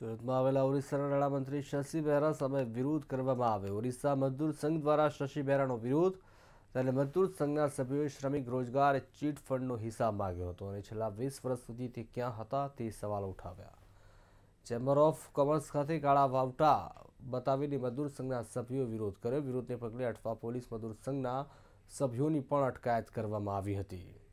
સુરતમાં આવેલા ઓરિસ્સાના નાણામંત્રી શશી બહેરા સામે વિરોધ કરવામાં આવ્યો. ઓરિસ્સા મજદૂર સંઘ દ્વારા શશી બહેરાનો વિરોધ ત્યારે મજદૂર સંઘના સભ્યોએ શ્રમિક રોજગાર ચીટ ફંડનો હિસાબ માંગ્યો હતો અને છેલ્લા વીસ વર્ષ સુધી તે ક્યાં હતા તે સવાલો ઉઠાવ્યા. ચેમ્બર ઓફ કોમર્સ ખાતે કાળા વાવટા બતાવીને મજદૂર સંઘના સભ્યોએ વિરોધ કર્યો. વિરોધને પગલે અઠવા પોલીસ મજદૂર સંઘના સભ્યોની પણ અટકાયત કરવામાં આવી હતી.